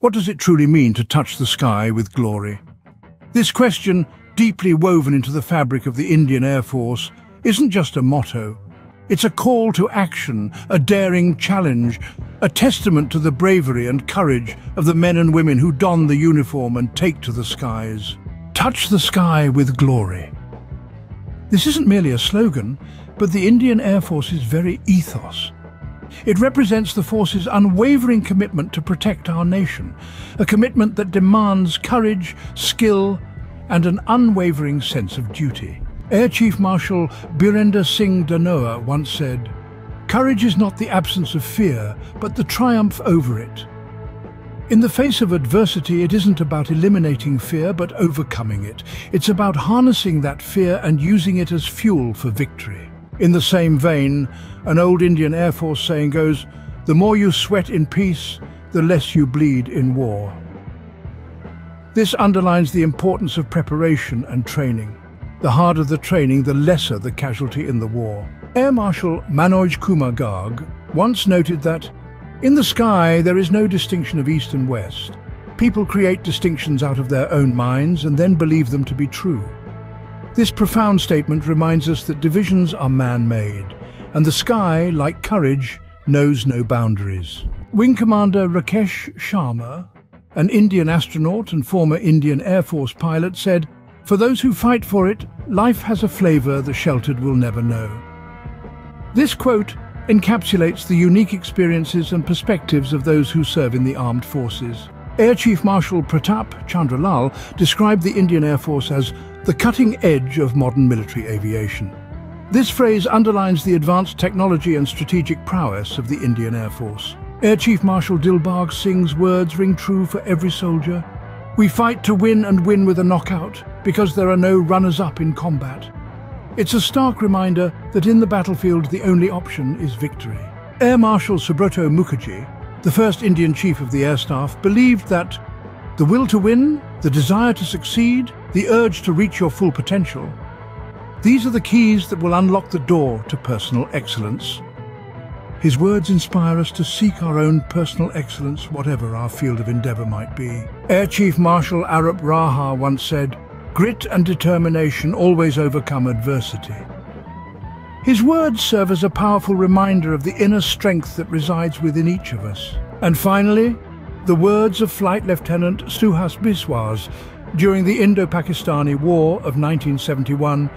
What does it truly mean to touch the sky with glory? This question, deeply woven into the fabric of the Indian Air Force, isn't just a motto. It's a call to action, a daring challenge, a testament to the bravery and courage of the men and women who don the uniform and take to the skies. Touch the sky with glory. This isn't merely a slogan, but the Indian Air Force's very ethos. It represents the force's unwavering commitment to protect our nation, a commitment that demands courage, skill and an unwavering sense of duty. Air Chief Marshal Birender Singh Dhanoa once said, Courage is not the absence of fear, but the triumph over it. In the face of adversity, it isn't about eliminating fear, but overcoming it. It's about harnessing that fear and using it as fuel for victory. In the same vein, an old Indian Air Force saying goes, the more you sweat in peace, the less you bleed in war. This underlines the importance of preparation and training. The harder the training, the lesser the casualty in the war. Air Marshal Manoj Kumar Garg once noted that, in the sky there is no distinction of east and west. People create distinctions out of their own minds and then believe them to be true. This profound statement reminds us that divisions are man-made, and the sky, like courage, knows no boundaries. Wing Commander Rakesh Sharma, an Indian astronaut and former Indian Air Force pilot, said, For those who fight for it, life has a flavour the sheltered will never know. This quote encapsulates the unique experiences and perspectives of those who serve in the armed forces. Air Chief Marshal Pratap Chandra Lal described the Indian Air Force as the cutting edge of modern military aviation. This phrase underlines the advanced technology and strategic prowess of the Indian Air Force. Air Chief Marshal Dilbagh Singh's words ring true for every soldier. We fight to win and win with a knockout because there are no runners-up in combat. It's a stark reminder that in the battlefield the only option is victory. Air Marshal Subrata Mukherjee, the first Indian Chief of the Air Staff, believed that the will to win, the desire to succeed, the urge to reach your full potential, these are the keys that will unlock the door to personal excellence. His words inspire us to seek our own personal excellence, whatever our field of endeavour might be. Air Chief Marshal Arup Raha once said, Grit and determination always overcome adversity. His words serve as a powerful reminder of the inner strength that resides within each of us. And finally, the words of Flight Lieutenant Suhas Biswas during the Indo-Pakistani War of 1971,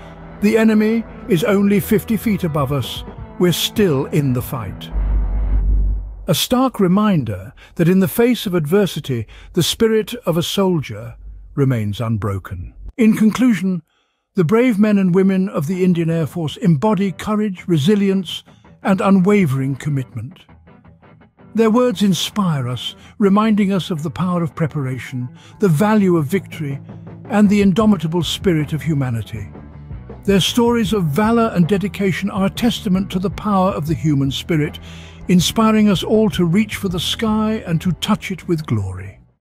the enemy is only 50 feet above us, we're still in the fight. A stark reminder that in the face of adversity, the spirit of a soldier remains unbroken. In conclusion, the brave men and women of the Indian Air Force embody courage, resilience and unwavering commitment. Their words inspire us, reminding us of the power of preparation, the value of victory and the indomitable spirit of humanity. Their stories of valour and dedication are a testament to the power of the human spirit, inspiring us all to reach for the sky and to touch it with glory.